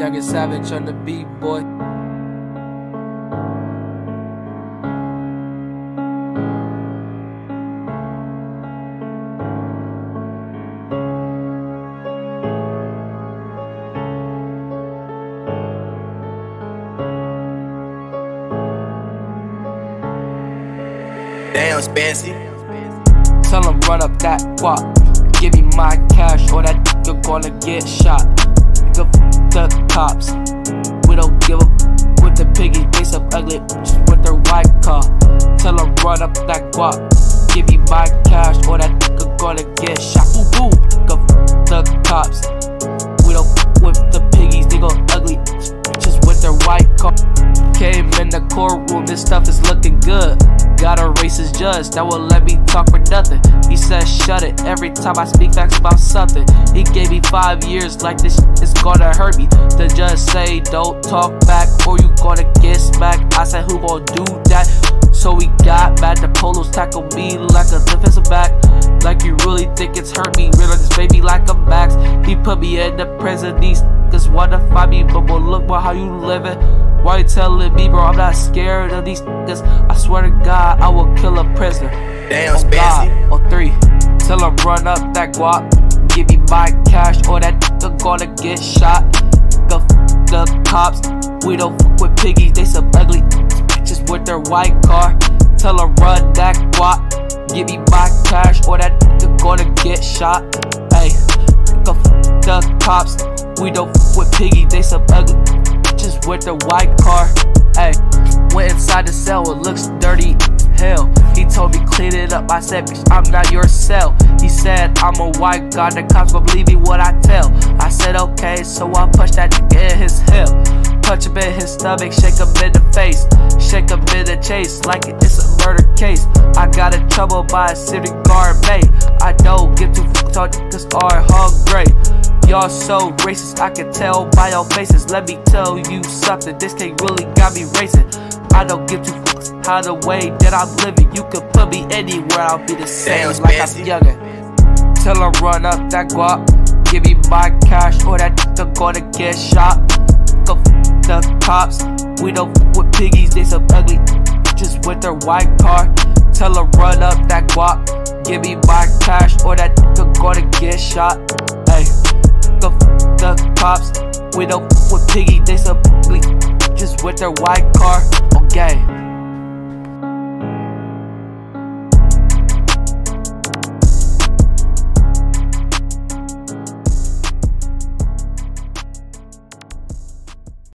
Youngin Savage on the beat, boy. Damn, Spancy. Tell him run up that guap. Give me my cash or that nigga gonna get shot. Cops. We don't give a with the piggy. They some ugly with their white car. Tell him run up that guap. Give me my cash or that nigga gonna get shot. Boo boo. The, the cops. We don't with the piggies. They go ugly just with their white car. Came in the courtroom. This stuff is looking good. Got a racist judge that will let me talk for nothing. He says shut it every time I speak facts about something. He gave me five years like this is gonna hurt me. The judge say don't talk back or you gonna get smacked. I said who gonna do that? So we got mad. The polos tackle me like a defensive back. Like you really think it's hurt me. Real this baby like a max. He put me in the prison. These niggas wanna find me, but boy, look bro, how you living. Why you telling me, bro? I'm not scared of these niggas. I swear to God, I will kill a prisoner. Damn, On God, on oh, three. Tell him run up that guap. Give me my cash, or that nigga gonna get shot. The, the cops, we don't fuck with piggies. They some ugly bitches with their white car. Tell him run that guap. Give me my cash, or that nigga gonna get shot. Hey, the, the cops, we don't fuck with piggy, They some ugly bitches with their white car. Hey, went inside the cell, it looks dirty. Hell, he told me clean it up. I said, bitch, I'm not your cell. He said, I'm a white guy, the cops gon' believe me what I tell. I said, okay, so I punched that nigga in his hip. Punch him in his stomach, shake him in the face. Shake him in the chase, like it's a murder case. I got in trouble by a city guard mate. I don't give two fucks on niggas are. Y'all so racist, I can tell by your faces. Let me tell you something, this can't really got me racing. I don't give two fucks how the way that I'm living. You can put me anywhere, I'll be the same Damn, like Spancy. I'm younger. Tell her run up that guap, give me my cash or that nigga gonna get shot. Go the cops, we don't f with piggies, they some ugly just with their white car. Tell her run up that guap, give me my cash or that nigga gonna get shot. Cops, we don't with piggy, they ugly just with their white car. Okay.